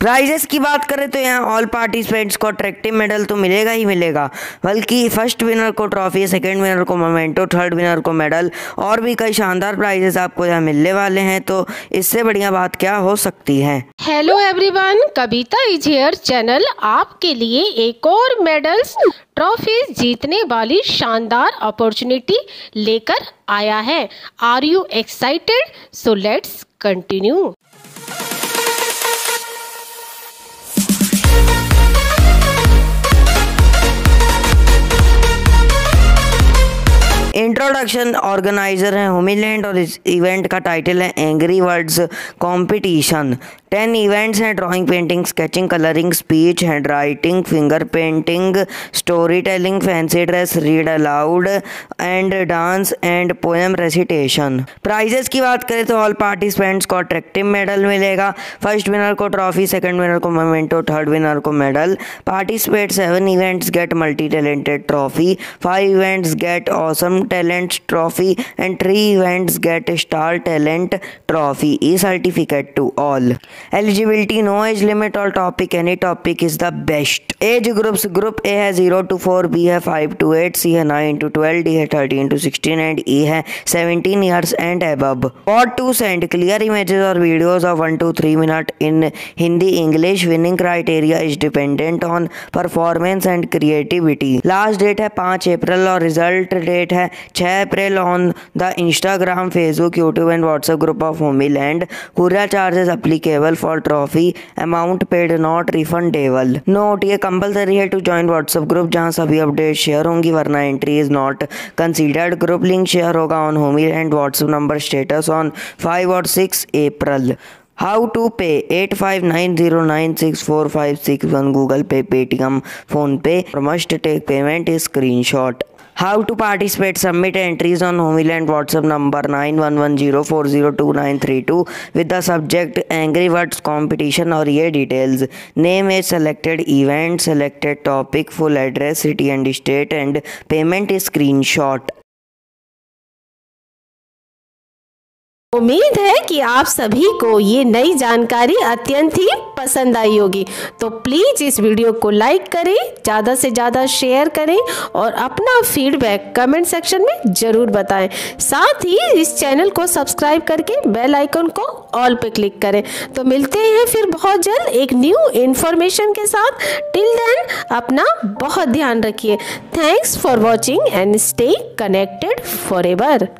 Prices की बात करें तो यहाँ ऑल पार्टिसिपेंट्स को अट्रैक्टिव मेडल तो मिलेगा ही मिलेगा बल्कि फर्स्ट विनर को ट्रॉफी सेकंड विनर को मोमेंटो थर्ड विनर को मेडल और भी कई शानदार प्राइजेस आपको यहाँ मिलने वाले हैं तो इससे बढ़िया बात क्या हो सकती है hello everyone Kavita is here channel आपके लिए एक और मेडल्स ट्रॉफी जीतने वाली शानदार अपॉर्चुनिटी लेकर आया है are you excited so let's continue introduction organizer हैं होमीलैंड और इस इवेंट का टाइटल है angry words competition ten events हैं drawing painting sketching colouring speech hand writing finger painting story telling fancy dress read aloud and dance and poem recitation prizes की बात करें तो ऑल पार्टिसिपेंट्स को अट्रैक्टिव मेडल मिलेगा first winner को trophy second winner को memento third winner को medal participate seven events get multi talented trophy five events get awesome talent trophy and three events get star talent trophy e certificate to all eligibility no age limit और topic any topic is the best age groups group A है zero to four B है five to eight C है nine to twelve D है thirteen to sixteen and E है seventeen years and above for to send clear images और videos of one two three minute in Hindi English winning criteria is dependent on performance and creativity last date है पांच अप्रैल और result date है छह अप्रैल on the Instagram Facebook YouTube and WhatsApp group of Homieland courier charges applicable eligible for trophy amount paid not refundable note ये compulsory है to join WhatsApp group जहां सभी अपडेट शेयर होंगी वरना entry is not considered group link share होगा on Homie and WhatsApp number status on five और six April How to pay 8590964561 Google Pay, Paytm, Phone Pay. Must take payment is screenshot. How to participate? Submit entries on Homeland WhatsApp number 9110402932 with the subject Angry Words Competition or ye details. Name is selected, event, selected topic, full address, city and state, and payment is screenshot. उम्मीद है कि आप सभी को ये नई जानकारी अत्यंत ही पसंद आई होगी तो प्लीज़ इस वीडियो को लाइक करें ज़्यादा से ज़्यादा शेयर करें और अपना फीडबैक कमेंट सेक्शन में ज़रूर बताएं साथ ही इस चैनल को सब्सक्राइब करके बेल आइकन को ऑल पे क्लिक करें तो मिलते हैं फिर बहुत जल्द एक न्यू इन्फॉर्मेशन के साथ टिल देन अपना बहुत ध्यान रखिए thanks for watching and stay connected forever